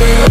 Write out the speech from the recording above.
Yeah.